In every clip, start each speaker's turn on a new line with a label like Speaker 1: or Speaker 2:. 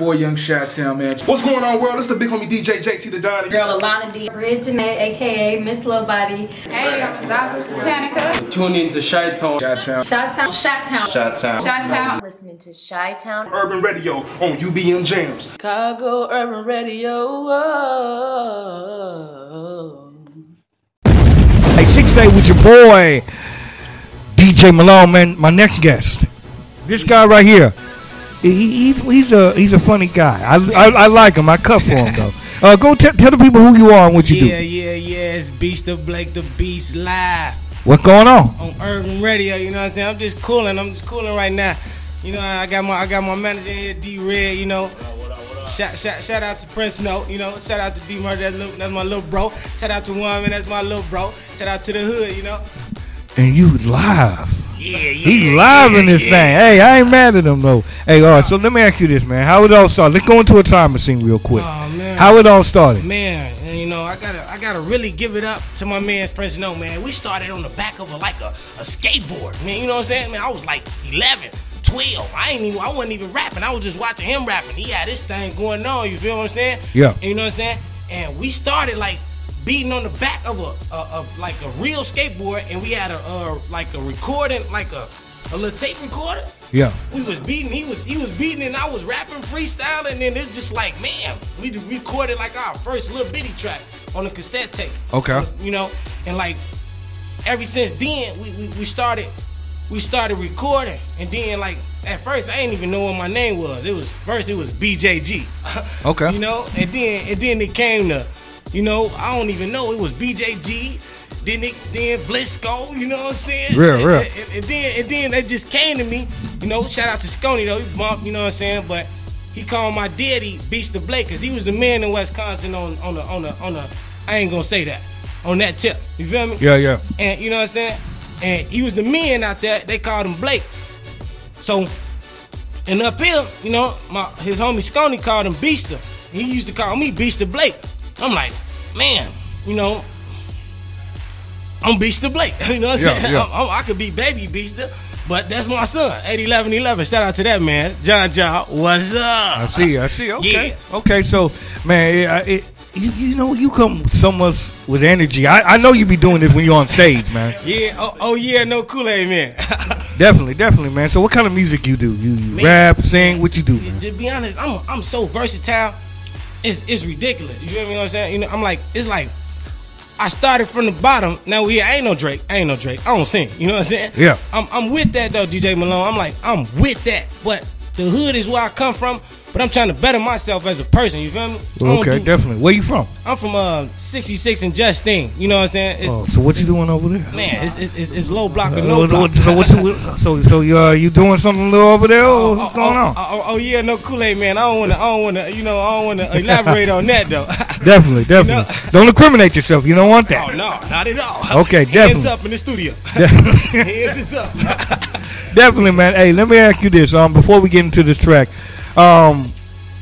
Speaker 1: boy Young Chi-Town, man.
Speaker 2: What's going on, world? It's the big homie DJ JT the Donnie.
Speaker 3: Girl Alana D. Bridge Jeanette, aka Miss Love Body.
Speaker 4: Hey, I'm Zaza Satanica.
Speaker 1: Tune in to Chi-Town. Chi-Town.
Speaker 3: Shot Town. Shot Town.
Speaker 2: Shot Town.
Speaker 4: Listening to Chi Town.
Speaker 2: Urban Radio on UBM Jams.
Speaker 5: Chicago Urban Radio. Oh.
Speaker 6: Hey, six day with your boy DJ Malone, man. My next guest, this guy right here. He, he's he's a he's a funny guy. I, I, I like him. I cut for him though. Uh, go t- tell the people who you are and what you
Speaker 5: Yeah,
Speaker 6: do.
Speaker 5: yeah, yeah. It's Beasta Blake the Beast live
Speaker 6: What's going on?
Speaker 5: on Urban Radio. You know what I'm saying? I'm just cooling. I'm just cooling right now. You know, I got my I got my manager here, D Red. You know. Shout, shout, shout out to Prince No, you know. Shout out to D Murder, that's, that's my little bro. Shout out to Woman, that's my little bro. Shout out to the hood, you know.
Speaker 6: And you live.
Speaker 5: Yeah, yeah.
Speaker 6: He's live in this thing. Hey, I ain't mad at him though. Hey, all right. So let me ask you this, man. How it all started? Let's go into a time machine real quick.
Speaker 5: Oh man.
Speaker 6: How it all started?
Speaker 5: Man, and you know, I gotta I gotta really give it up to my man Prince No, man. We started on the back of a like a, a skateboard. Man, you know what I'm saying? Man, I was like 11, 12. I ain't even I wasn't even rapping. I was just watching him rapping. He had this thing going on, you feel what I'm saying?
Speaker 6: Yeah.
Speaker 5: And you know what I'm saying? And we started like beating on the back of a, a, a like a real skateboard and we had a uh, like a recording, like a a little tape recorder.
Speaker 6: Yeah.
Speaker 5: We was beating, he was he was beating, and I was rapping freestyle, and then it's just like, man, we recorded like our first little bitty track on a cassette tape.
Speaker 6: Okay.
Speaker 5: You know, and like ever since then, we, we, we started we started recording, and then like at first I didn't even know what my name was. It was first it was BJG.
Speaker 6: Okay.
Speaker 5: you know, and then and then it came to, you know, I don't even know it was BJG. Then it then Blisco, you know what I'm saying?
Speaker 6: Real, real.
Speaker 5: And, and, and then and then it just came to me, you know. Shout out to Scony though, he bumped, you know what I'm saying. But he called my daddy Beast the Blake because he was the man in Wisconsin on on the on the on the. I ain't gonna say that on that tip. You feel me?
Speaker 6: Yeah, yeah.
Speaker 5: And you know what I'm saying? And he was the man out there. They called him Blake. So, and up here, you know, my his homie Scony called him Beaster. He used to call me Beasta Blake. I'm like, man, you know, I'm Beasta Blake. You know what I'm
Speaker 6: Yeah,
Speaker 5: saying?
Speaker 6: yeah.
Speaker 5: I'm- I'm- i could be Baby Beaster, but that's my son, 81111. Shout out to that man, John John. What's up?
Speaker 6: I see. I see. Okay.
Speaker 5: Yeah.
Speaker 6: Okay. So, man, it, it, you, you know, you come so much with energy. I, I know you be doing this when you're on stage, man.
Speaker 5: Yeah. Oh, oh yeah. No Kool Aid man.
Speaker 6: Definitely, definitely, man. So, what kind of music you do? You, you
Speaker 5: Man.
Speaker 6: rap, sing? What you do, man?
Speaker 5: To be honest, I'm I'm so versatile. It's it's ridiculous. You feel me? What I'm saying? You know, I'm like it's like I started from the bottom. Now we ain't no Drake. I ain't no Drake. I don't sing. You know what I'm saying?
Speaker 6: Yeah.
Speaker 5: I'm I'm with that though, DJ Malone. I'm like I'm with that. But the hood is where I come from. But I'm trying to better myself as a person. You feel me?
Speaker 6: Okay,
Speaker 5: do-
Speaker 6: definitely. Where you from?
Speaker 5: I'm from uh 66 and Justine. You know what I'm saying? It's,
Speaker 6: Oh, so what you doing over there?
Speaker 5: Man, it's, it's, it's, it's low block
Speaker 6: Uh,
Speaker 5: no
Speaker 6: what-
Speaker 5: block.
Speaker 6: so, what you, so, so you, uh, you doing something little over there? or what's going
Speaker 5: oh,
Speaker 6: on?
Speaker 5: Oh, oh, oh, yeah, no Kool Aid man. I don't want to. I don't want to. You know, I don't want to elaborate on that though.
Speaker 6: Definitely, definitely. Don't incriminate yourself. You don't want that.
Speaker 5: Oh no, not at all.
Speaker 6: Okay, definitely.
Speaker 5: Hands up in the studio. Hands is up.
Speaker 6: Definitely, man. Hey, let me ask you this. Um, before we get into this track, um,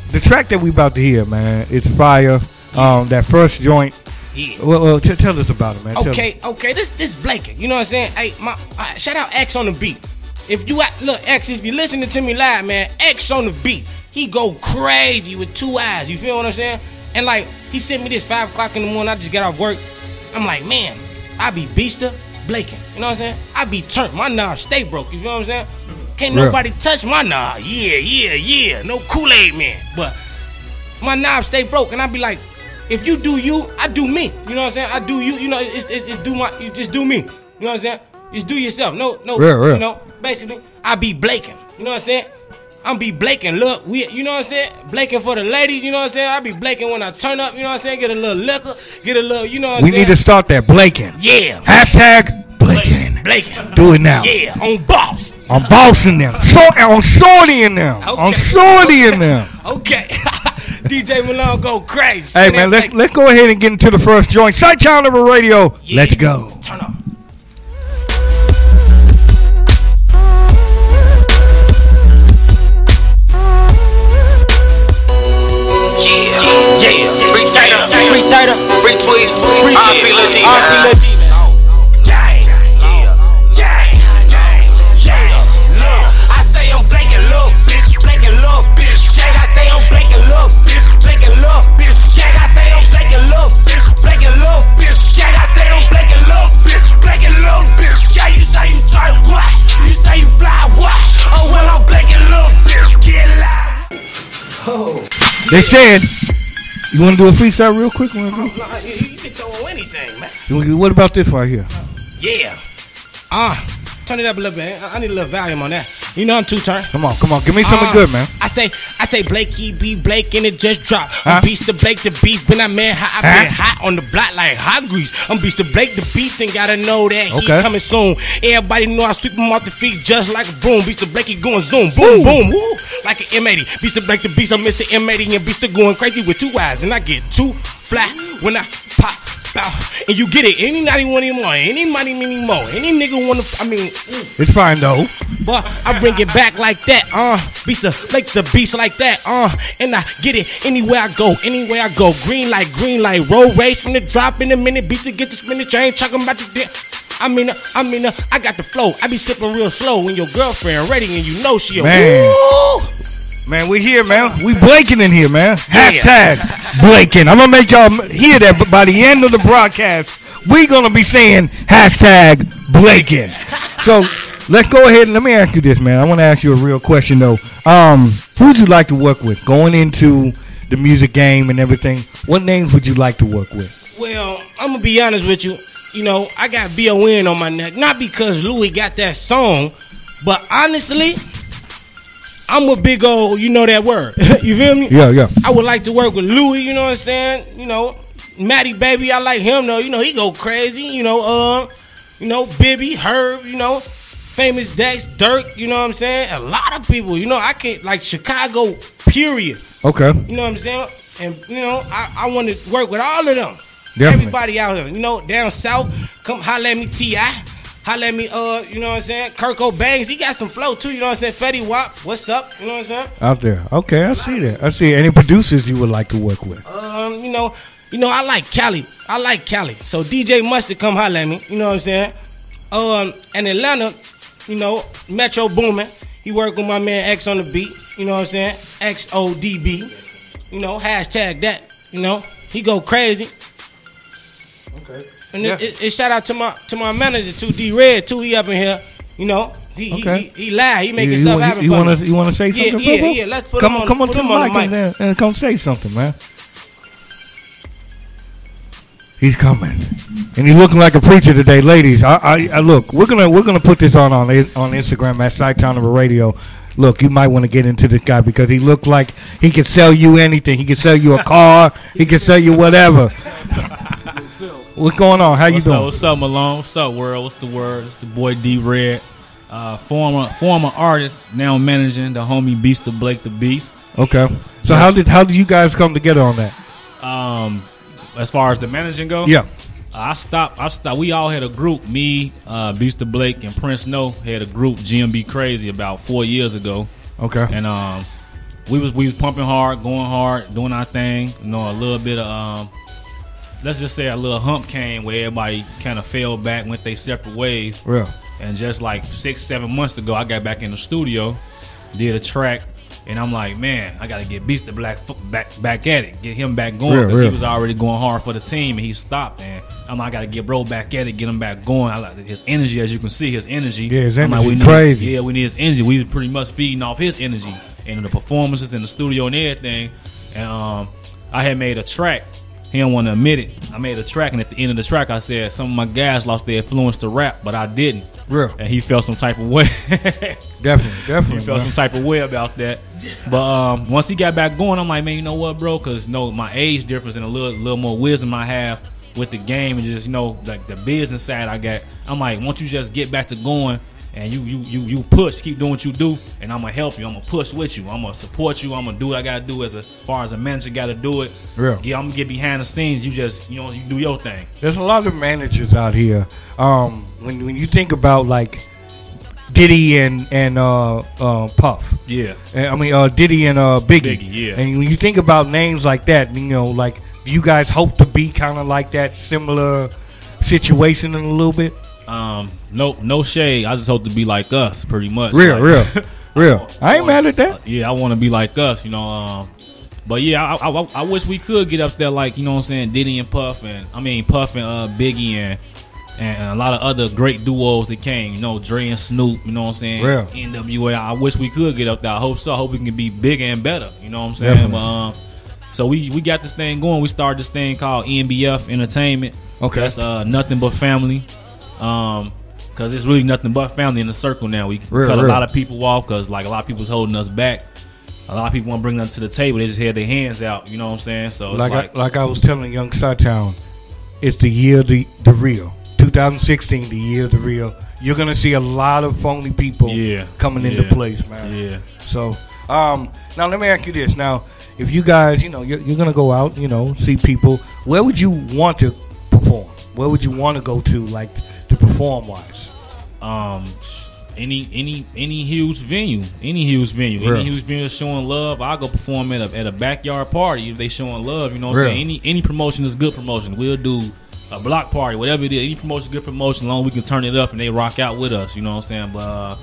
Speaker 6: the track that we about to hear, man, it's fire. Um, that first joint.
Speaker 5: Yeah.
Speaker 6: Well, well t- tell us about it, man.
Speaker 5: Okay, okay. This this Blake. You know what I'm saying? Hey, my uh, shout out X on the beat. If you look X, if you listening to me live, man, X on the beat. He go crazy with two eyes. You feel what I'm saying? And like he sent me this five o'clock in the morning. I just got off work. I'm like, man, I be beaster Blaking. You know what I'm saying? I be turned. My knob stay broke. You feel what I'm saying? Can't
Speaker 6: Real.
Speaker 5: nobody touch my knob. Yeah, yeah, yeah. No Kool Aid man. But my knob stay broke, and I be like, if you do you, I do me. You know what I'm saying? I do you. You know, it's, it's, it's do my, you just do me. You know what I'm saying? Just do yourself. No, no.
Speaker 6: Real, real.
Speaker 5: You know, basically, I be blaking. You know what I'm saying? I'm be blaking. Look, we, you know what I'm saying? Blaking for the ladies. You know what I'm saying? I be blaking when I turn up. You know what I'm saying? Get a little liquor. Get a little. You know what I'm
Speaker 6: We
Speaker 5: saying?
Speaker 6: need to start that Blaking.
Speaker 5: Yeah.
Speaker 6: Hashtag Blaking.
Speaker 5: Blaking.
Speaker 6: Do it now.
Speaker 5: Yeah, on boss.
Speaker 6: I'm bossing them. So, on Shorty and them. On
Speaker 5: Okay.
Speaker 6: Shorty and them.
Speaker 5: Okay. DJ Malone go crazy.
Speaker 6: Hey man, let's let's go ahead and get into the first joint. Chi-Town Urban Radio.
Speaker 5: Yeah.
Speaker 6: Let's go.
Speaker 5: Turn up.
Speaker 6: They said, you want to do a freestyle real quick? Wanna do-
Speaker 5: Nah, you, you can throw anything, man.
Speaker 6: What about this right here?
Speaker 5: Yeah. Ah, turn it up a little bit. I, need a little volume on that. You know I'm two turn.
Speaker 6: Come on, come on, give me something
Speaker 5: Uh,
Speaker 6: good, man.
Speaker 5: I say, say, Blakey be Blake and it just dropped.
Speaker 6: Huh?
Speaker 5: I'm beast to Blake the beast, when I man hot, I
Speaker 6: Huh?
Speaker 5: been hot on the block like hot grease. I'm beast to Blake the beast and gotta know that he
Speaker 6: Okay.
Speaker 5: coming soon. Everybody know I sweep him off the feet just like a broom. Beast to Blake he going zoom, boom, boom, woo, like an M80. Beast to Blake the beast, I'm Mr. M80 and beast to going crazy with two eyes and I get two fly when I Bow, and you get it any nighty one anymore, any money anymore, any nigga wanna. I mean, ooh.
Speaker 6: It's fine though.
Speaker 5: But I bring it back like that, uh. Beast the like the beast like that, uh. And I get it anywhere I go, anywhere I go. Green light, green light, road race from the drop in a minute. Beast to get the spinach. I ain't talking about the dip. I mean, uh, I mean, uh, I got the flow. I be sipping real slow when your girlfriend ready and you know she a
Speaker 6: Man.
Speaker 5: woo.
Speaker 6: Man, we here, man. We blanking in here, man. Hashtag blanking. I'm gonna make y'all hear that, but by the end of the broadcast, we gonna be saying hashtag blanking. So let's go ahead and let me ask you this, man. I want to ask you a real question though. Um, who would you like to work with going into the music game and everything? What names would you like to work with?
Speaker 5: Well, I'm gonna be honest with you. You know, I got B.O.N. on my neck, not because Louis got that song, but honestly, I'm a big old, you know that word. you feel me?
Speaker 6: Yeah, yeah.
Speaker 5: I would like to work with Louis, you know what I'm saying? You know, Matty Baby, I like him though. You know, he go crazy, you know, um, you know, Bibby, Herb, you know, famous Dex, Dirk, you know what I'm saying? A lot of people, you know, I can't like Chicago, period.
Speaker 6: Okay.
Speaker 5: You know what I'm saying? And you know, I, I want to work with all of them.
Speaker 6: Definitely.
Speaker 5: Everybody out here, you know, down south, come holla at me, T.I. Holla at me, uh, you know what I'm saying? Kirko Bangz, he got some flow too, you know what I'm saying? Fetty Wap, what's up? You know what I'm saying?
Speaker 6: Out there. Okay, I see that. I see. Any producers you would like to work with?
Speaker 5: Um, you know, you know, I like Cali. I like Cali. So DJ Mustard come holla at me. You know what I'm saying? Um, and Atlanta, you know, Metro Boomin. He work with my man X on the beat. You know what I'm saying? X O D B. You know, hashtag that. You know, he go crazy. Okay. And it, it, it shout out to my to my manager too, D Red too. He up in here. You know, he
Speaker 6: Okay.
Speaker 5: he, he, he. He making
Speaker 6: you,
Speaker 5: stuff
Speaker 6: you,
Speaker 5: happen.
Speaker 6: you want to you want to say something?
Speaker 5: yeah,
Speaker 6: bro?
Speaker 5: yeah. Let's put
Speaker 6: come
Speaker 5: him on-
Speaker 6: come on to
Speaker 5: on the
Speaker 6: mic and, and come say something, man. He's coming, and he's looking like a preacher today, ladies. I, I, I look. We're gonna we're gonna put this on on on Instagram at a Radio. Look, you might want to get into this guy because he looked like he could sell you anything. He could sell you a car. he could sell you whatever. What's going on? How you
Speaker 7: What's up,
Speaker 6: doing?
Speaker 7: what's up, Malone? What's up, world? What's the word? It's the boy D Red, uh, former former artist, now managing the homie Beasta Blake the Beast.
Speaker 6: Okay. So how did how did you guys come together on that?
Speaker 7: Um, as far as the managing go,
Speaker 6: Yeah.
Speaker 7: I stopped. I stopped. We all had a group. Me, uh, Beasta Blake, and Prince No had a group. GMB Crazy about four years ago,
Speaker 6: Okay.
Speaker 7: and um, we was we was pumping hard, going hard, doing our thing. You know, a little bit of um, let's just say a little hump came where everybody kind of fell back, went their separate ways.
Speaker 6: Real.
Speaker 7: And just like six, seven months ago, I got back in the studio, did a track, and I'm like, man, I got to get Beast the Black back back at it, get him back going
Speaker 6: Real,
Speaker 7: because
Speaker 6: real.
Speaker 7: he was already going hard for the team and he stopped. And I'm like, I got to get bro back at it, get him back going. I like his energy, as you can see, his energy.
Speaker 6: Yeah, his
Speaker 7: I'm like,
Speaker 6: energy
Speaker 7: we need-
Speaker 6: crazy.
Speaker 7: Yeah, we need his energy. We was pretty much feeding off his energy and the performances in the studio and everything. And um, I had made a track. He don't want to admit it. I made a track, and at the end of the track, I said some of my guys lost their influence to rap, but I didn't.
Speaker 6: Real.
Speaker 7: And he felt some type of way.
Speaker 6: Definitely. Definitely.
Speaker 7: he felt
Speaker 6: man.
Speaker 7: some type of way about that. But um, once he got back going, I'm like, man, you know what, bro? Because you know my age difference and a little little more wisdom I have with the game and just you know like the business side I got. I'm like, once you just get back to going and you you you you push, keep doing what you do, and I'm gonna help you. I'm gonna push with you. I'm gonna support you. I'm gonna do what I gotta do as a, far as a manager gotta do it.
Speaker 6: Real.
Speaker 7: Yeah, I'm gonna get behind the scenes. You just you know you do your thing.
Speaker 6: There's a lot of managers out here. Um, when when you think about like Diddy and and uh, uh, Puff,
Speaker 7: Yeah.
Speaker 6: and, I mean uh, Diddy and uh, Biggie.
Speaker 7: Biggie, yeah.
Speaker 6: And when you think about names like that, you know, like you guys hope to be kind of like that similar situation in a little bit?
Speaker 7: Um, no, no shade. I just hope to be like us, pretty much.
Speaker 6: Real,
Speaker 7: Like-
Speaker 6: real, real. I ain't mad at that.
Speaker 7: Yeah, I want to be like us, you know. Um, but yeah, I, I, I wish we could get up there like you know what I'm saying, Diddy and Puff, and I mean Puff and uh, Biggie and and a lot of other great duos that came. You know, Dre and Snoop. You know what I'm saying?
Speaker 6: Real.
Speaker 7: NWA. I wish we could get up there. I hope so. I hope we can be bigger and better. You know what I'm saying?
Speaker 6: Definitely.
Speaker 7: But, um, so we we got this thing going. We started this thing called NBF Entertainment.
Speaker 6: Okay.
Speaker 7: That's uh nothing but family. Um. Cause it's really nothing but family in the circle now. We
Speaker 6: Real,
Speaker 7: cut a lot of people off because like a lot of people's holding us back. A lot of people want to bring them to the table. They just had their hands out. You know what I'm saying? So it's
Speaker 6: like
Speaker 7: like,
Speaker 6: I, like I was telling Young Town, it's the year of the the real. 2016, the year of the real. You're gonna see a lot of phony people
Speaker 7: Yeah,
Speaker 6: coming into place, man.
Speaker 7: yeah.
Speaker 6: So, um, now let me ask you this: Now, if you guys, you know, you're, you're gonna go out, you know, see people, where would you want to perform? Where would you want to go to, like, perform wise?
Speaker 7: um any any any huge venue, any huge venue,
Speaker 6: Real.
Speaker 7: any huge venue showing love, I'll go perform at a at a backyard party if they showing love. You know what I'm saying? Any any promotion is good promotion. We'll do a block party, whatever it is. Any promotion, is good promotion. Long as we can turn it up and they rock out with us. You know what I'm saying? But uh,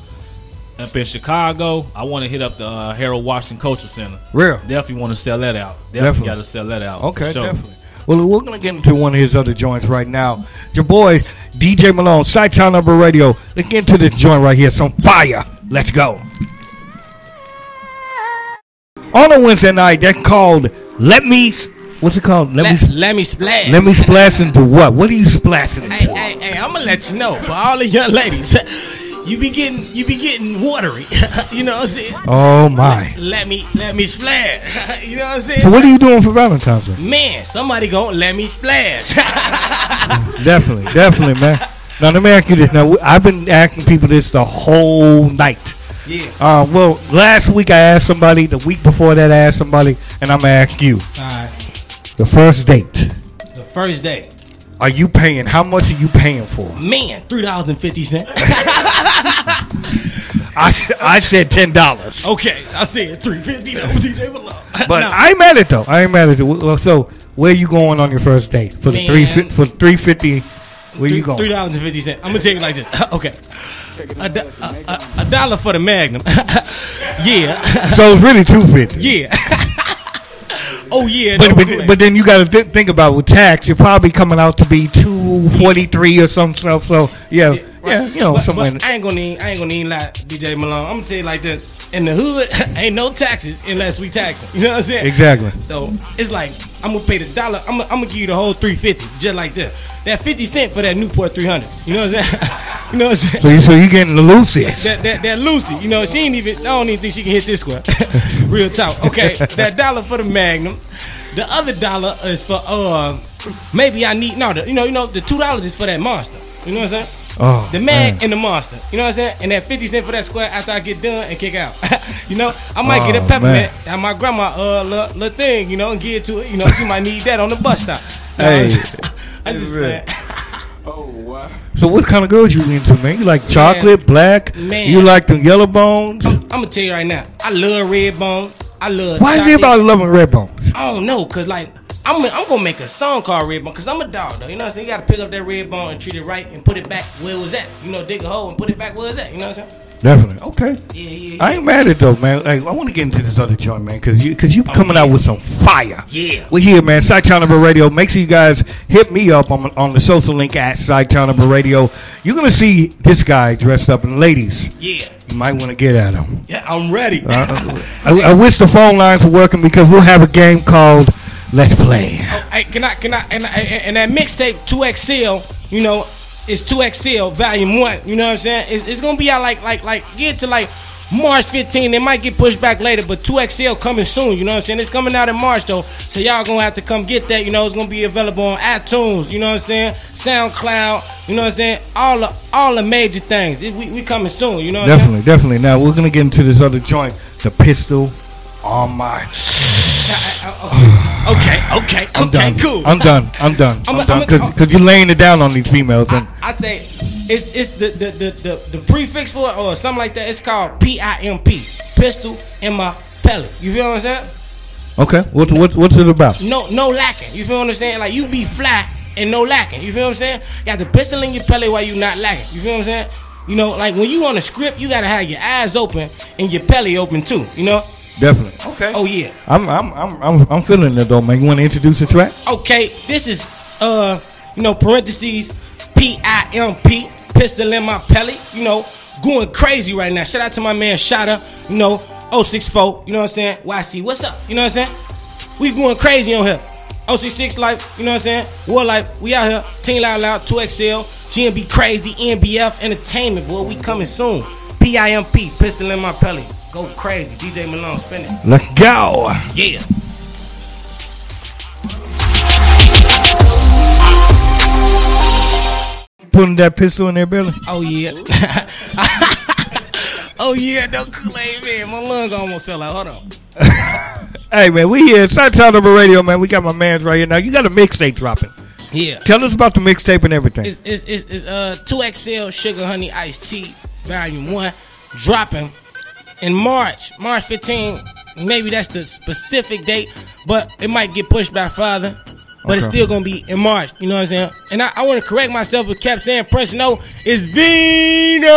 Speaker 7: up in Chicago, I want to hit up the uh, Harold Washington Culture Center.
Speaker 6: Real.
Speaker 7: Definitely want to sell that out. Definitely,
Speaker 6: Definitely.
Speaker 7: got to sell that out.
Speaker 6: Okay,
Speaker 7: sure.
Speaker 6: definitely. Well, we're gonna get into one of his other joints right now. Your boy DJ Malone, Chi-Town Urban Radio. Let's get into this joint right here. Some fire. Let's go. On a Wednesday night, that's called Let Me. What's it called? Let,
Speaker 5: Let,
Speaker 6: me.
Speaker 5: let me splash.
Speaker 6: Let me splash into what? What are you splashing into?
Speaker 5: Hey, hey, hey! I'm gonna let you know for all the young ladies, you be getting you be getting watery. you know what I'm saying?
Speaker 6: Oh my!
Speaker 5: Let me let me splash. you know what I'm saying?
Speaker 6: So what are you doing for Valentine's Day?
Speaker 5: Man, somebody gonna let me splash.
Speaker 6: Definitely, definitely, man. Now let me ask you this. Now I've been asking people this the whole night.
Speaker 5: yeah.
Speaker 6: Uh, well, last week I asked somebody. The week before that, I asked somebody, and I'm gonna ask you.
Speaker 5: All right.
Speaker 6: The first date.
Speaker 5: The first day,
Speaker 6: Are you paying? How much are you paying for?
Speaker 5: man, three dollars and fifty cent.
Speaker 6: I I said ten dollars.
Speaker 5: okay, I said three fifty. DJ Malone.
Speaker 6: But
Speaker 5: No.
Speaker 6: I ain't mad at it though. I ain't mad at it. Well, So where you going on your first date for the three for three fifty? Where you going?
Speaker 5: Three dollars and fifty. I'm gonna tell you like this. okay, a, do- a, a, a dollar for the Magnum. yeah,
Speaker 6: So it's really two fifty.
Speaker 5: yeah. Oh yeah.
Speaker 6: But,
Speaker 5: no
Speaker 6: but, but then you got to th- think about with tax, you're probably coming out to be two forty three or some stuff. So yeah, yeah, you know,
Speaker 5: But- I ain't gonna need, I ain't gonna need lie, DJ Malone. I'm gonna tell you like this. In the hood, ain't no taxes unless we tax them. You know what I'm saying?
Speaker 6: Exactly.
Speaker 5: So it's like I'm gonna pay the dollar. I'm gonna, I'm gonna give you the whole 350, just like this. That 50 cent for that Newport 300. You know what I'm saying? you know what I'm saying?
Speaker 6: So you so you getting the Lucy?
Speaker 5: that, that, that Lucy, you know, she ain't even, I don't even think she can hit this square. Real talk. Okay, that dollar for the Magnum. The other dollar is for, uh, maybe I need, no, the, you know, you know, the $2 is for that monster. You know what I'm saying?
Speaker 6: Oh,
Speaker 5: The mag
Speaker 6: man.
Speaker 5: and the monster. You know what I'm saying? And that 50 cent for that square after I get done and kick out. you know, I might get
Speaker 6: Oh,
Speaker 5: a peppermint and my grandma uh little, little thing, you know, and give it to her. You know, she might need that on the bus stop. You I'm
Speaker 6: Hey.
Speaker 5: I just
Speaker 6: Real.
Speaker 5: man.
Speaker 2: Oh, wow.
Speaker 6: So what kind of girls you into, man? You like chocolate, black?
Speaker 5: Man.
Speaker 6: You like the yellow bones?
Speaker 5: I'm gonna tell you right now. I love red bone. I love.
Speaker 6: Why is everybody loving red bones?
Speaker 5: I don't know, cause like I'm I'm gonna make a song called Red Bone, cause I'm a dog though. You know what I'm saying? You gotta pick up that red bone and treat it right and put it back where it was at. You know, dig a hole and put it back where it's at. You know what I'm saying?
Speaker 6: Definitely. Okay.
Speaker 5: Yeah, yeah,
Speaker 6: I ain't mad at though, man. Hey, I want to get into this other joint, man, because you, cause you coming out with some fire.
Speaker 5: Yeah.
Speaker 6: We're here, man. Chi-Town Urban Radio. Make sure you guys hit me up on, on the social link at Chi-Town Urban Radio. You're going to see this guy dressed up. And ladies,
Speaker 5: Yeah,
Speaker 6: you might want to get at him.
Speaker 5: yeah, I'm ready.
Speaker 6: Uh, I, I wish the phone lines were working because we'll have a game called Let's Play.
Speaker 5: Hey, can I, can I, and, and, and that mixtape 2XL, you know, it's 2XL volume one. You know what I'm saying? It's, it's gonna be out like, like, like, get to like March 15. It might get pushed back later, but 2XL coming soon. You know what I'm saying? It's coming out in March though, so y'all gonna have to come get that. You know, it's gonna be available on iTunes. You know what I'm saying? SoundCloud. You know what I'm saying? All the, all the major things. It- we, we coming soon. You know what I'm?
Speaker 6: Definitely, definitely. Now, we're going to get into this other joint, the pistol on my.
Speaker 5: Okay, okay,
Speaker 6: I'm
Speaker 5: okay,
Speaker 6: done.
Speaker 5: cool.
Speaker 6: I'm done. I'm done.
Speaker 5: I'm
Speaker 6: I'm, done. Because you're laying it down on these females. And
Speaker 5: I say it's it's the the, the, the, the prefix for it or something like that. It's called P I M P. Pistol in my pellet. You feel what I'm saying?
Speaker 6: Okay, what's what's what's it about?
Speaker 5: No no lacking. You feel what I'm saying? Like you be flat and no lacking. You feel what I'm saying? You got the pistol in your pellet while you not lacking. You feel what I'm saying? You know, like when you on a script, you gotta have your eyes open and your pellet open too. You know?
Speaker 6: Definitely. Okay.
Speaker 5: Oh yeah.
Speaker 6: I'm I'm I'm I'm, I'm feeling it though, man. You want to introduce the track?
Speaker 5: Okay, this is uh you know parentheses P I M P pistol in my pelly. You know, going crazy right now. Shout out to my man Shotta, you know, 064, you know what I'm saying? YC, what's up? You know what I'm saying? We going crazy on here. 066 Life, you know what I'm saying? War Life, we out here. Team Loud Loud, 2XL, GMB Crazy, NBF Entertainment, boy, we coming soon. P-I-M-P, pistol in my pelly. Go crazy. DJ Malone, spin it.
Speaker 6: Let's go.
Speaker 5: Yeah.
Speaker 6: Putting that pistol in their belly.
Speaker 5: Oh, yeah. oh, yeah, no Kool-Aid, man. My lungs almost fell out. Hold on.
Speaker 6: Hey man, we here. Southtown Number Radio, man. We got my man's right here now. You got a mixtape dropping.
Speaker 5: Yeah.
Speaker 6: Tell us about the mixtape and everything.
Speaker 5: It's, it's, it's, it's uh, 2XL Sugar Honey Iced Tea, Volume 1, dropping in March, March 15. Maybe that's the specific date, but it might get pushed by father. But it's still gonna be in March, you know what I'm saying? And I, I want to correct myself, but kept saying Prince No, it's Vino.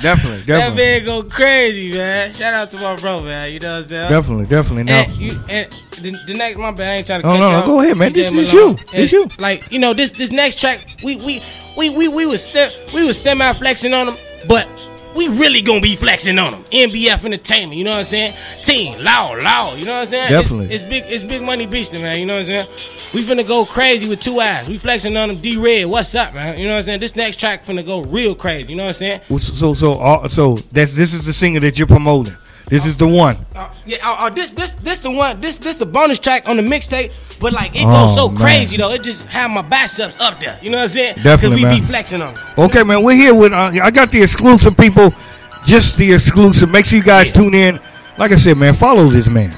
Speaker 6: Definitely, definitely.
Speaker 5: that man go crazy, man. Shout out to my bro, man. You know what I'm saying?
Speaker 6: definitely, definitely. No,
Speaker 5: And, you, and the, the next, my bad, I ain't trying to
Speaker 6: Oh, no, no, go ahead, man. This is you. This
Speaker 5: It's
Speaker 6: you.
Speaker 5: Like you know, this this next track, we we we we we was se- we was semi flexing on them, but we really gonna be flexing on them. NBF Entertainment, you know what I'm saying? Team, loud, loud, you know what I'm saying? It's-
Speaker 6: Definitely.
Speaker 5: It's, big, it's big money beasting, man. You know what I'm saying? We finna go crazy with two eyes. We flexing on them. D Red, what's up, man? You know what I'm saying? This next track finna go real crazy. You know what I'm saying?
Speaker 6: Well, so so uh, so that's this is the singer that you're promoting. This is the one.
Speaker 5: Uh, yeah, uh, uh, this this this the one. This this the bonus track on the mixtape. But like it
Speaker 6: Oh,
Speaker 5: goes so
Speaker 6: man.
Speaker 5: crazy though. It just have my biceps up there. You know what I'm saying?
Speaker 6: Definitely,
Speaker 5: we
Speaker 6: man.
Speaker 5: be flexing on.
Speaker 6: Okay, man. We're here with. Uh, I got the exclusive people. Just the exclusive. Make sure you guys
Speaker 5: Yeah.
Speaker 6: tune in. Like I said, man, follow this man.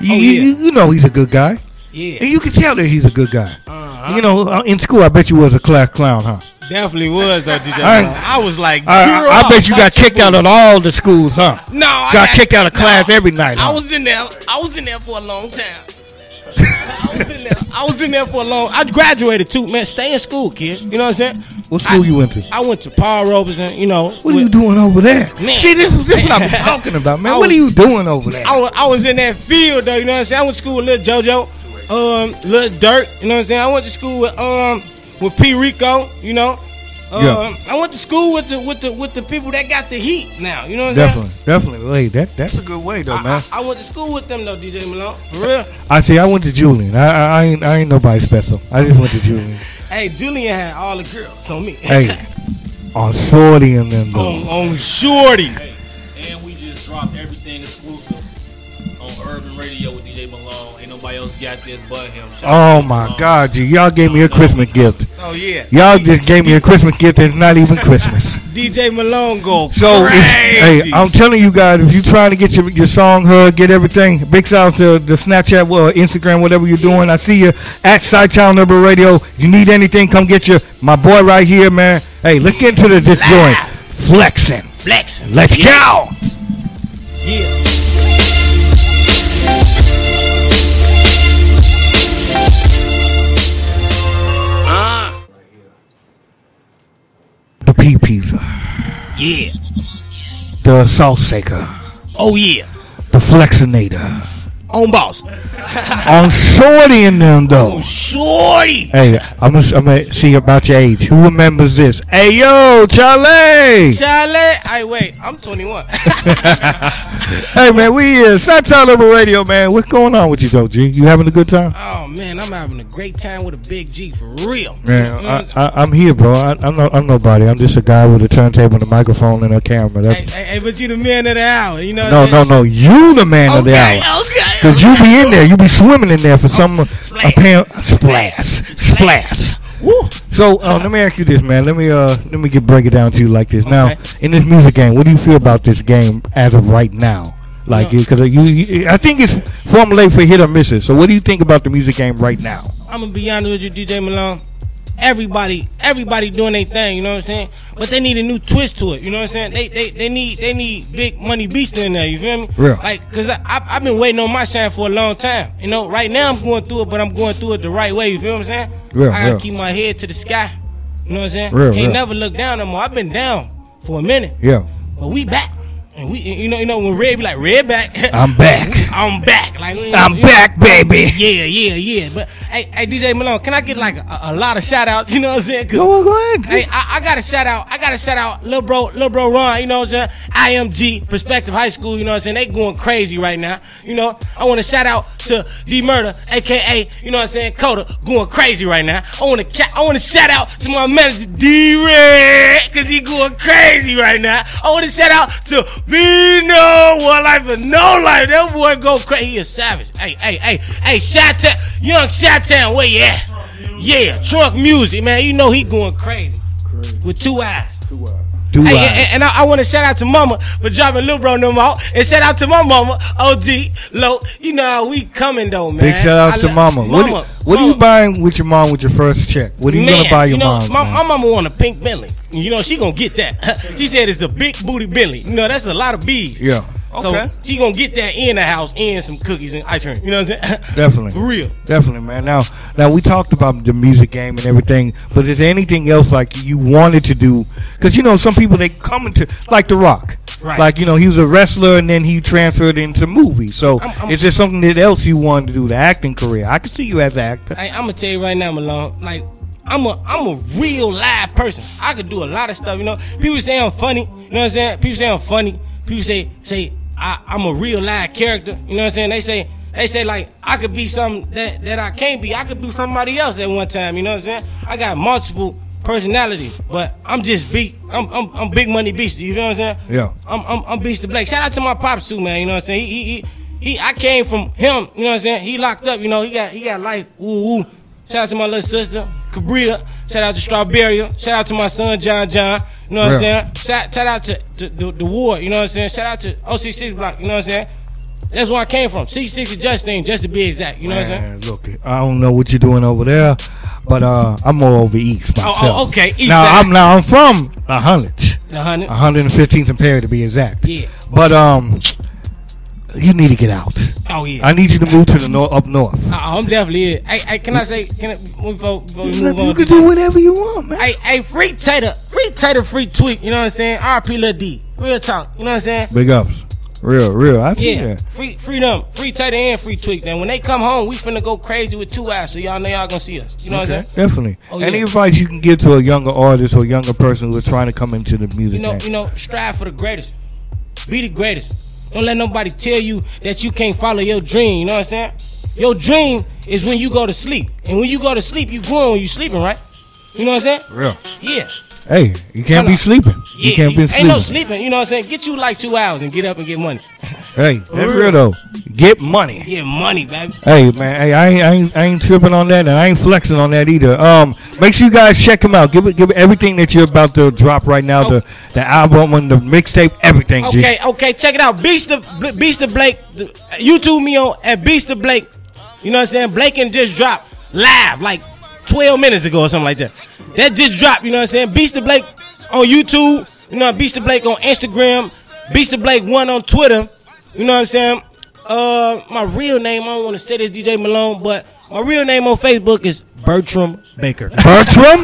Speaker 6: You,
Speaker 5: Oh, yeah.
Speaker 6: you- you know he's a good guy,
Speaker 5: Yeah,
Speaker 6: and you can tell that he's a good guy.
Speaker 5: Uh-huh.
Speaker 6: You know, uh, in school, I bet you was a class clown, huh?
Speaker 5: Definitely was though, DJ.
Speaker 6: I-
Speaker 5: I, was like,
Speaker 6: I, I, bet you got kicked out of all the schools, huh?
Speaker 5: No, I
Speaker 6: got kicked out of class
Speaker 5: no,
Speaker 6: every night.
Speaker 5: I was in there. I was in there for a long time. I was in there. I was in there for a long. I graduated too, man. Stay in school, kids. You know what I'm saying?
Speaker 6: what school
Speaker 5: I-
Speaker 6: you went to?
Speaker 5: I went to Paul Robeson. You know,
Speaker 6: What are you doing over there?
Speaker 5: Man.
Speaker 6: See, this is this what I'm talking about, man. What are you doing over there?
Speaker 5: I was, I was in that field though, you know what I'm saying? I went to school with Lil JoJo, um, Lil Dirt, you know what I'm saying? I went to school with um with P Rico, you know. Um,
Speaker 6: Yeah.
Speaker 5: I went to school with the with the with the people that got the heat now, you know what I'm
Speaker 6: Definitely, definitely. Wait, that that's a good way though,
Speaker 5: saying?
Speaker 6: man.
Speaker 5: I, I, I went to school with them though, DJ Malone. For real.
Speaker 6: I see. I went to Julian. I, I, I ain't I ain't nobody special. I just went to Julian.
Speaker 5: Hey, Julian had all the girls on me.
Speaker 6: hey, on Shorty and them though.
Speaker 5: on, on Shorty.
Speaker 7: Hey, Got this but him.
Speaker 6: Oh my. God, G, y'all gave me a oh, Christmas gift.
Speaker 5: Oh yeah.
Speaker 6: Y'all just gave me a Christmas gift that's not even Christmas.
Speaker 5: DJ Malone go
Speaker 6: So, hey, I'm telling you guys, if you're trying to get your, your song heard, get everything, big shout out to the Snapchat, well, Instagram, whatever you're doing. I see you at Chi-Town Urban Radio. If you need anything, come get you. My boy right here, man. Hey, let's get into the, this joint. Flexing.
Speaker 5: flexing.
Speaker 6: Let's go.
Speaker 5: Yeah.
Speaker 6: The P Pizza.
Speaker 5: Yeah.
Speaker 6: The Salt Shaker.
Speaker 5: Oh yeah.
Speaker 6: The Flexinator.
Speaker 5: On boss.
Speaker 6: On Shorty and them, though.
Speaker 5: Oh, Shorty.
Speaker 6: Hey, I'm gonna, I'm gonna see about your age. Who remembers this? Hey, yo, Charlie.
Speaker 5: Charlie. I wait. I'm 21.
Speaker 6: Hey, man, we here. Southtown Liberal Radio, man. What's going on with you, though, G? You having a good time?
Speaker 5: oh man, I'm having a great time with a big G for real.
Speaker 6: Man,
Speaker 5: Mm.
Speaker 6: I, I, I'm here, bro. I, I'm, no, I'm nobody. I'm just a guy with a turntable and a microphone and a camera.
Speaker 5: Hey,
Speaker 6: That's
Speaker 5: hey, hey, but you the man of the hour. You know.
Speaker 6: no, no, no. You the man
Speaker 5: saying?
Speaker 6: of the hour.
Speaker 5: okay.
Speaker 6: Cause you be in there, you be swimming in there for some
Speaker 5: splash.
Speaker 6: apparent splash, splash.
Speaker 5: Woo.
Speaker 6: So uh, let me ask you this, man. Let me uh let me get break it down to you like this. Now, in this music game, what do you feel about this game as of right now? Like, because you, you, I think it's formulated for hit or misses. So, what do you think about the music game right now?
Speaker 5: I'm gonna be honest with you, DJ Malone. Everybody, everybody doing their thing, you know what I'm saying? But they need a new twist to it, you know what I'm saying? They, they, they need, they need big money beast in there. You feel me?
Speaker 6: Real.
Speaker 5: Like, cause I, I, I've been waiting on my shine for a long time. You know, right now I'm going through it, but I'm going through it the right way. You feel what I'm saying?
Speaker 6: Real,
Speaker 5: I gotta
Speaker 6: real.
Speaker 5: keep my head to the sky. You know what I'm saying?
Speaker 6: Real,
Speaker 5: Can't
Speaker 6: real.
Speaker 5: never look down no more. I've been down for a minute,
Speaker 6: Yeah,
Speaker 5: but we back. And we, you know, you know, when Red be like, Red back.
Speaker 6: I'm back.
Speaker 5: I'm back. Like mm,
Speaker 6: I'm
Speaker 5: you know,
Speaker 6: back, baby.
Speaker 5: Yeah, yeah, yeah. But hey, hey, DJ Malone, can I get like a, a lot of shout outs? You know what I'm saying?
Speaker 6: Go, go ahead.
Speaker 5: Hey, I, I got a shout out. I got a shout out, little bro, little bro Ron. You know what I'm saying? IMG Perspective High School. You know what I'm saying? They going crazy right now. You know, I want to shout out to D Murder, aka you know what I'm saying, Coda, going crazy right now. I want to, I want to shout out to my manager D Red, cause he going crazy right now. I want to shout out to Vino, one life or no life. That boy go crazy. He a savage. Hey, hey, hey, hey, Shot Town, young Shot Town, where you at? Yeah, trunk music, man. You know he going crazy crazy. with two eyes.
Speaker 6: Do
Speaker 5: Hey,
Speaker 6: I?
Speaker 5: and, and I, I want to shout out to Mama for dropping Lil Bro no more. and shout out to my Mama, OG, Low. You know how we coming though, man.
Speaker 6: Big shout outs
Speaker 5: I
Speaker 6: to
Speaker 5: lo-
Speaker 6: Mama. What,
Speaker 5: Mama,
Speaker 6: what are you buying with your mom with your first check? What are you
Speaker 5: Man,
Speaker 6: gonna buy your
Speaker 5: you know,
Speaker 6: mom?
Speaker 5: my,
Speaker 6: man?
Speaker 5: my mama want a pink Bentley. You know, she gonna get that. she said it's a big booty Bentley. You know, that's a lot of bees.
Speaker 6: Yeah.
Speaker 5: So she gonna get that in the house and some cookies and ice cream. You know what I'm saying?
Speaker 6: Definitely.
Speaker 5: For real.
Speaker 6: Definitely, man. Now, now we talked about the music game and everything, but is there anything else like you wanted to do? Because you know, some people they come into like The Rock,
Speaker 5: Right.
Speaker 6: like you know, he was a wrestler and then he transferred into movies. So,
Speaker 5: I'm- I'm-
Speaker 6: is there something that else you wanted to do? The acting career? I can see you as an actor.
Speaker 5: Hey, I'm gonna tell you right now, Malone. Like, I'm a I'm a real live person. I could do a lot of stuff. You know, people say I'm funny. You know what I'm saying? People say I'm funny. People say say I, I'm a real live character. You know what I'm saying? They say they say like I could be something that that I can't be. I could be somebody else at one time. You know what I'm saying? I got multiple personalities, but I'm just big. I'm I'm, I'm big money beast. You know what I'm saying?
Speaker 6: Yeah.
Speaker 5: I'm I'm, I'm Beasta Blake. Shout out to my pops too, man. You know what I'm saying? He, he, he, he I came from him. You know what I'm saying? He locked up. You know, he got he got life. Woo woo. Shout out to my little sister, Cabria. Shout out to Strawberry. Shout out to my son, John John. You know what I'm saying? Shout, shout out to, to the, the ward. You know what I'm saying? Shout out to OC6 Block. You know what I'm saying? That's where I came from. 66 Justine, just to be exact. You know what I'm saying?
Speaker 6: Look, I don't know what you're doing over there, but uh, I'm more over east
Speaker 5: Oh,
Speaker 6: myself.
Speaker 5: oh, okay, east
Speaker 6: now
Speaker 5: side.
Speaker 6: I'm now I'm from a hundred.
Speaker 5: The hundred.
Speaker 6: 115th and Perry to be exact.
Speaker 5: Yeah.
Speaker 6: But um, you need to get out.
Speaker 5: Oh yeah.
Speaker 6: I need you to move to the north, up north.
Speaker 5: Uh, I'm definitely it. Hey, hey, can I say? Can I, before, before we
Speaker 6: You
Speaker 5: move on?
Speaker 6: can do whatever you want, man.
Speaker 5: Hey, hey, free tater, free tater, free tweet. You know what I'm saying? RP Lil D, real talk. You know what I'm saying?
Speaker 6: Big ups, real, real. I see
Speaker 5: Yeah,
Speaker 6: that.
Speaker 5: free, freedom, free tater and free tweet. Then when they come home, we finna go crazy with two eyes, so y'all know y'all gonna see us. You know what I'm saying?
Speaker 6: definitely.
Speaker 5: Oh,
Speaker 6: Any
Speaker 5: yeah.
Speaker 6: advice you can give to a younger artist or younger person who is trying to come into the music
Speaker 5: You know,
Speaker 6: game?
Speaker 5: you know, strive for the greatest. Be the greatest. Don't let nobody tell you that you can't follow your dream. You know what I'm saying? Your dream is when you go to sleep, and when you go to sleep, you growing when you sleeping, right? You know what I'm saying?
Speaker 6: real.
Speaker 5: Yeah.
Speaker 6: Hey, you can't be
Speaker 5: Tell
Speaker 6: sleeping.
Speaker 5: Yeah,
Speaker 6: you can't be
Speaker 5: ain't
Speaker 6: sleeping.
Speaker 5: no sleeping. You know what I'm saying? Get you like two hours and get up and get money.
Speaker 6: Hey, that's
Speaker 5: real.
Speaker 6: real though. Get money.
Speaker 5: Get money, baby.
Speaker 6: Hey man, hey, I ain't, I ain't I ain't tripping on that, and I ain't flexing on that either. Um, make sure you guys check him out. Give it, give it everything that you're about to drop right now. The the album and the mixtape, everything. G.
Speaker 5: Oh. Okay, okay, check it out. Beast the Beast the Blake. the- YouTube me on at Beasta Blake. You know what I'm saying? Blake and just drop live like 12 minutes ago or something like that. That just dropped. You know what I'm saying? Beasta Blake on YouTube. You know, Beasta Blake on Instagram. Beasta Blake one on Twitter. You know what I'm saying? Uh, my real name I don't want to say this DJ Malone, but my real name on Facebook is Bertram Baker.
Speaker 6: Bertram,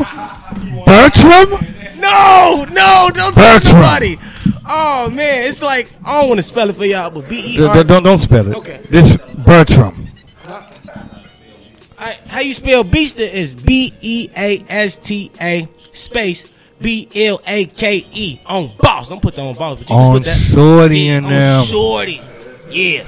Speaker 6: Bertram.
Speaker 5: No, no, don't
Speaker 6: Bertram.
Speaker 5: nobody. Oh man, it's like I don't want to spell it for y'all, but B E R.
Speaker 6: don't don't spell it.
Speaker 5: Okay.
Speaker 6: This Bertram.
Speaker 5: I- How you spell Beasta is B E A S T A space B L A K E on boss. Don't put that on boss, but you
Speaker 6: On
Speaker 5: just put that
Speaker 6: Shorty and
Speaker 5: on. Shorty. Yeah.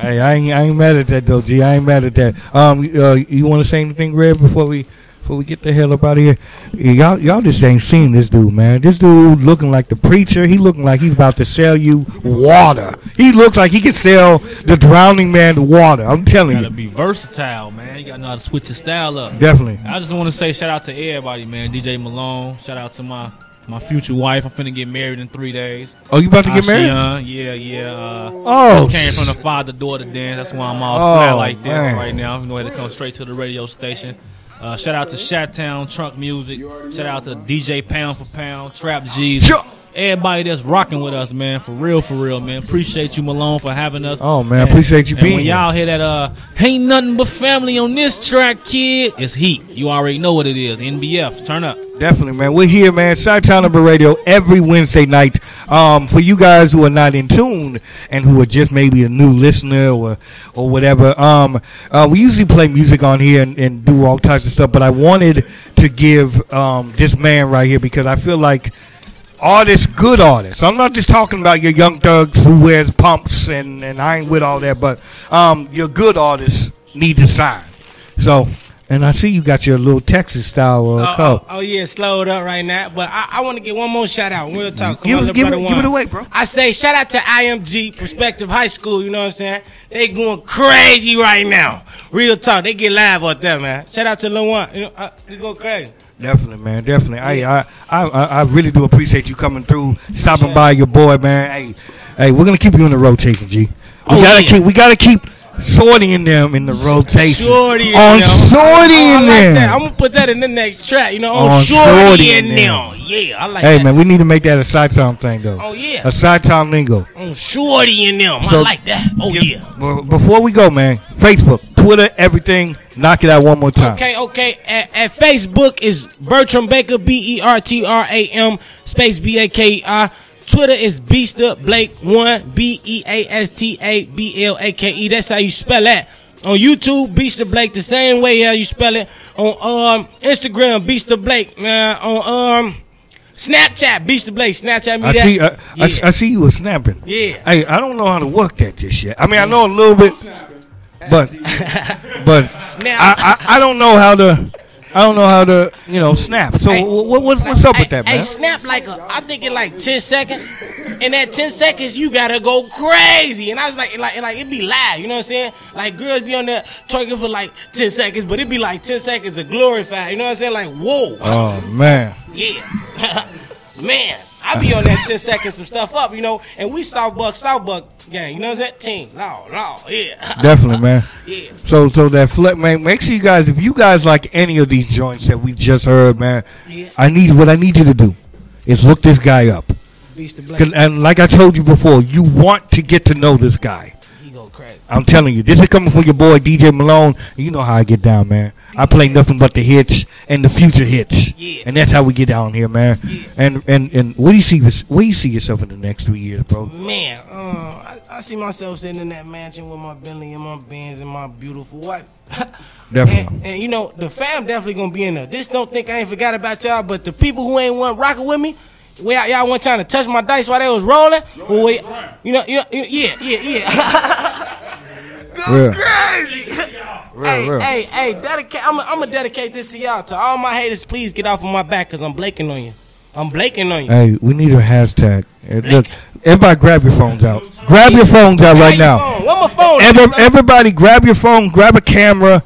Speaker 6: Hey, I ain't I ain't mad at that though, G. I ain't mad at that. Um, uh, you want to say anything, Red, before we before we get the hell up out of here? Y'all y'all just ain't seen this dude, man. This dude looking like the preacher. He looking like he's about to sell you water. He looks like he could sell the drowning man the water. I'm telling you.
Speaker 7: gotta
Speaker 6: you,
Speaker 7: be versatile, man. You gotta know how to switch your style up.
Speaker 6: definitely.
Speaker 7: I just want to say shout out to everybody, man. DJ Malone. Shout out to my my future wife. I'm finna get married in three days.
Speaker 6: Oh, you about to get married?
Speaker 7: Yeah, yeah. Uh,
Speaker 6: Oh,
Speaker 7: just came from the father daughter dance. That's why I'm all
Speaker 6: Oh,
Speaker 7: fly like this
Speaker 6: man.
Speaker 7: right now. You know, I had to come straight to the radio station. Uh, shout out to Shat Town Trunk Music. Shout out to DJ Pound for Pound, Trap G's.
Speaker 6: Sure.
Speaker 7: Everybody that's rocking with us, man, for real, for real, man. Appreciate you, Malone, for having us.
Speaker 6: Oh, man,
Speaker 7: And-
Speaker 6: appreciate you being
Speaker 7: when y'all hear that, uh, ain't nothing but family on this track, kid. It's heat. You already know what it is. NBF, turn up.
Speaker 6: Definitely, man. We're here, man. Chi-Town Urban Radio every Wednesday night. Um, for you guys who are not in tune and who are just maybe a new listener or or whatever, um, uh, we usually play music on here and, and do all types of stuff. But I wanted to give um, this man right here because I feel like artists, good artists. I'm not just talking about your young thugs who wears pumps and, and I ain't with all that, but um, your good artists need to sign. So and I see you got your little Texas style uh,
Speaker 5: Oh,
Speaker 6: coat.
Speaker 5: oh, oh, yeah, slowed up right now. But I, I want to get one more shout out. Real talk.
Speaker 6: Give
Speaker 5: My
Speaker 6: it-
Speaker 5: little
Speaker 6: give
Speaker 5: brother
Speaker 6: it- give it away, bro.
Speaker 5: I say shout out to IMG Perspective High School. You know what I'm saying? They going crazy right now. Real talk. They get live out there, man. Shout out to Lil One. You know, uh, they go crazy.
Speaker 6: Definitely, man. Definitely. Hey, I, I, I, I really do appreciate you coming through, stopping by your boy, man. Hey, hey, we're gonna keep you in the rotation, G. We
Speaker 5: Oh,
Speaker 6: gotta
Speaker 5: yeah.
Speaker 6: keep, we gotta keep sorting them in the rotation.
Speaker 5: Shorty in
Speaker 6: on
Speaker 5: them.
Speaker 6: sorty
Speaker 5: Oh, I
Speaker 6: in
Speaker 5: like
Speaker 6: them.
Speaker 5: that. I'm gonna put that in the next track. You know, on,
Speaker 6: On
Speaker 5: shorty,
Speaker 6: shorty
Speaker 5: in
Speaker 6: in
Speaker 5: them. Yeah, I like
Speaker 6: hey,
Speaker 5: that.
Speaker 6: man, we need to make that a side time thing, though.
Speaker 5: Oh, yeah.
Speaker 6: a side time lingo.
Speaker 5: On shorty in them. I like that. Oh yeah.
Speaker 6: Before we go, man, Facebook, Twitter, everything. Knock it out one more time.
Speaker 5: Okay, okay. At, at Facebook is Bertram Baker, B E R T R A M space B A K E R. Twitter is Beasta Blake one, B E A S T A B L A K E. That's how you spell that. On YouTube, Beasta Blake, the same way how you spell it. On um Instagram, Beasta Blake. Man, on um Snapchat, Beasta Blake. Snapchat me
Speaker 6: I
Speaker 5: that.
Speaker 6: see. I, I,
Speaker 5: Yeah.
Speaker 6: I see you were snapping.
Speaker 5: Yeah.
Speaker 6: Hey, I don't know how to work that just yet. I mean, I know a little bit, but but
Speaker 5: Snap.
Speaker 6: I, I I don't know how to. I don't know how to, you know, snap. So
Speaker 5: Hey.
Speaker 6: what, what's what's up with that, man?
Speaker 5: Hey, snap like a, I think in like ten seconds. In that ten seconds, you gotta go crazy. And I was like, like, like it be live. You know what I'm saying? Like girls be on there twerking for like ten seconds, but it'd be like ten seconds of glorified. You know what I'm saying? Like whoa,
Speaker 6: Oh man,
Speaker 5: yeah, man. I be on that ten seconds some stuff up, you know. And we South Buck, South Buck gang. You know what I'm saying? Team, law, law, yeah,
Speaker 6: definitely, man.
Speaker 5: yeah.
Speaker 6: So so that flip, man. Make sure you guys, if you guys like any of these joints that we just heard, man,
Speaker 5: Yeah.
Speaker 6: I need what I need you to do is look this guy up.
Speaker 5: Beast the
Speaker 6: 'Cause-
Speaker 5: Blake,
Speaker 6: And like I told you before, you want to get to know this guy.
Speaker 5: He go crazy.
Speaker 6: I'm telling you, this is coming from your boy DJ Malone. You know how I get down, man. I play nothing but the hits and the future hits,
Speaker 5: Yeah.
Speaker 6: and that's how we get down here, man.
Speaker 5: Yeah.
Speaker 6: And and and where do you see this? Where do you see yourself in the next three years, bro?
Speaker 5: Man, uh, I, I see myself sitting in that mansion with my Bentley and my Benz and my beautiful wife.
Speaker 6: Definitely.
Speaker 5: And, and you know, the fam definitely gonna be in there. Just don't think I ain't forgot about y'all, but the people who ain't want rocking with me, where y'all want trying to touch my dice while they was rolling, well, we- you know, you know, you- yeah, yeah, yeah. Go
Speaker 6: Real.
Speaker 5: crazy.
Speaker 6: Real,
Speaker 5: hey,
Speaker 6: real.
Speaker 5: hey, hey, dedicate. I'm gonna dedicate this to y'all. To all my haters, please get off of my back, cause I'm blaking on you. I'm blaking on you.
Speaker 6: Hey, we need a hashtag. Look, everybody, grab your phones out. Grab your phones out right now.
Speaker 5: Where my phone?
Speaker 6: Every, everybody, grab your phone, grab a camera,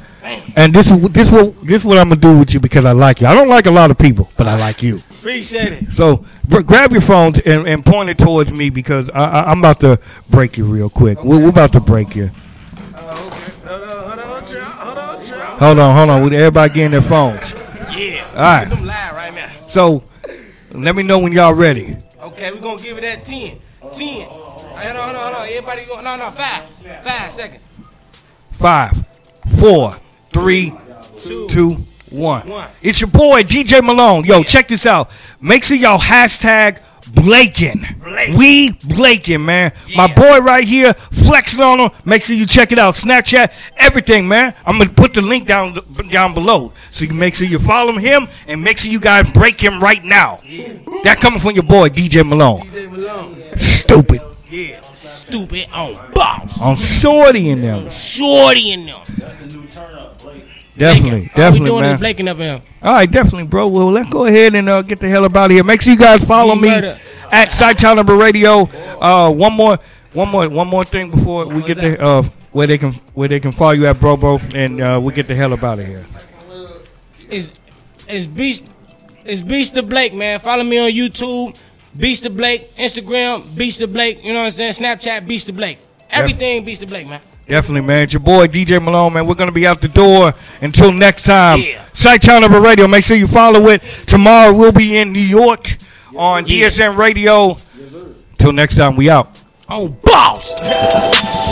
Speaker 6: and this is this what this what I'm gonna do with you because I like you. I don't like a lot of people, but I like you.
Speaker 5: Appreciate it.
Speaker 6: So gr- grab your phones and, and point it towards me because I, I, I'm about to break you real quick. We're, we're about to break you.
Speaker 5: Hold on, hold on, child. Hold on, child.
Speaker 6: Hold on, hold on. With everybody getting their phones.
Speaker 5: Yeah.
Speaker 6: All right.
Speaker 5: Them live right now.
Speaker 6: So let me know when y'all ready.
Speaker 5: Okay, we're gonna give it that 10. 10. Hold on, hold on, hold on. Everybody go. No, no, five. Five seconds.
Speaker 6: Five, four, three,
Speaker 5: Two.
Speaker 6: two, one.
Speaker 5: One.
Speaker 6: It's your boy DJ Malone. Yo, check this out. Make sure y'all hashtag Blakin.
Speaker 5: Blakin'.
Speaker 6: We Blakin, man. My boy right here flexing on him. Make sure you check it out. Snapchat, everything, man. I'm gonna put the link down down below, so you make sure you follow him and make sure you guys break him right now. That coming from your boy DJ Malone.
Speaker 5: DJ Malone.
Speaker 6: Stupid.
Speaker 5: Yeah. Stupid on boss.
Speaker 6: On Shorty in them.
Speaker 5: Shorty in them.
Speaker 6: Definitely,
Speaker 5: All we
Speaker 6: definitely,
Speaker 5: doing
Speaker 6: man.
Speaker 5: is blaking up him.
Speaker 6: All right, definitely, bro. Well, let's go ahead and uh, get the hell up out of here. Make sure you guys follow me
Speaker 5: murder.
Speaker 6: at Chi-Town Urban Radio. Uh, one more, one more, one more thing before we get the uh, where they can where they can follow you at, bro, bro, and uh, we get the hell up out of here.
Speaker 5: It's, it's Beast. It's Beasta Blake, man. Follow me on YouTube. Beasta Blake. Instagram. Beasta Blake. You know what I'm saying? Snapchat. Beasta Blake. Everything Beasta Blake, man.
Speaker 6: Definitely, man. It's your boy DJ Malone, man. We're gonna be out the door until next time.
Speaker 5: Yeah.
Speaker 6: Chi-Town Urban Radio. Make sure you follow it. Tomorrow we'll be in New York on
Speaker 5: Yeah.
Speaker 6: DSN Radio. Till next time, we out.
Speaker 5: On boss.